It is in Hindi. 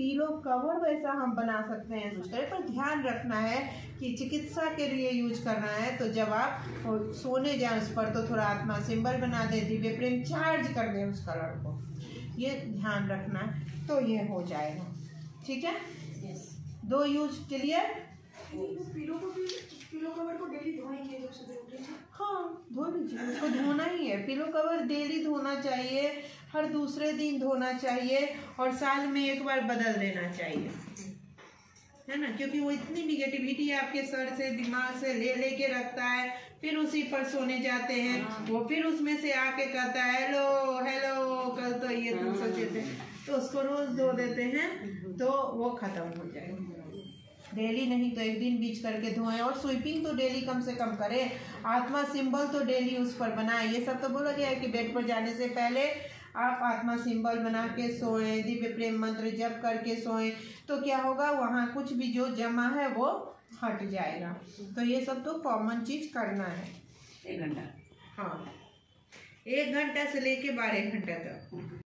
पीलो कवर वैसा हम बना सकते हैं यूज़ करें पर ध्यान रखना है कि चिकित्सा के लिए यूज़ करना है तो जब आप सोने जाए उस पर तो थोड़ा आत्मा सिंबल बना दे दिव्य प्रेम चार्ज कर दे उस कलर को। ये ध्यान रखना है तो ये हो जाएगा। ठीक है? यस दो यूज़ क्लियर पिलो को भी पिलो कवर को डेली धोएँगे जब सुबह उठे हाँ धो लीजिए उसको धोना ही है। पिलो कवर डेली धोना चाहिए हर दूसरे दिन धोना चाहिए और साल में एक बार बदल देना चाहिए। है ना? क्योंकि वो इतनी निगेटिविटी आपके सर से दिमाग से ले लेके रखता है फिर उसी पर सोने जाते हैं। वो फिर उसमें से आके कहता है हेलो हेलो कल तो ये तुम सोचे थे। तो उसको रोज धो देते हैं। तो वो खत्म हो जाएगा। डेली नहीं तो एक दिन बीच करके धोएँ और स्वीपिंग तो डेली कम से कम करें। आत्मा सिंबल तो डेली उस पर बनाएँ। ये सब तो बोला गया है कि बेड पर जाने से पहले आप आत्मा सिंबल बना के सोएँ दिव्य प्रेम मंत्र जप करके सोएँ। तो क्या होगा? वहाँ कुछ भी जो जमा है वो हट जाएगा। तो ये सब तो कॉमन चीज़ करना है। एक घंटा। हाँ। एक घंटा से लेके बारह घंटा तक।